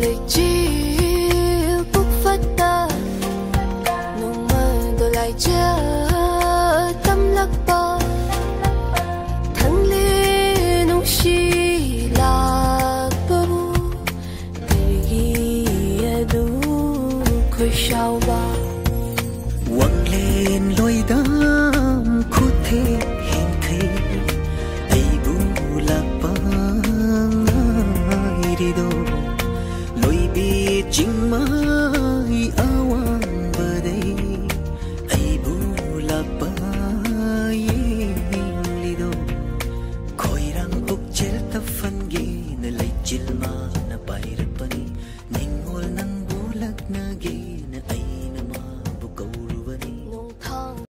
lệch chi bước phát ta. Nồng mơ đồ lại chưa tâm lắc bò thắng lê nông chi là bơ bu để ghi đủ khơi sao ba. Quăng lên tôi biết chính mới awan badai ai bu la pa yeng lido koirang ok chel ta fan ge na lai chil ma na pai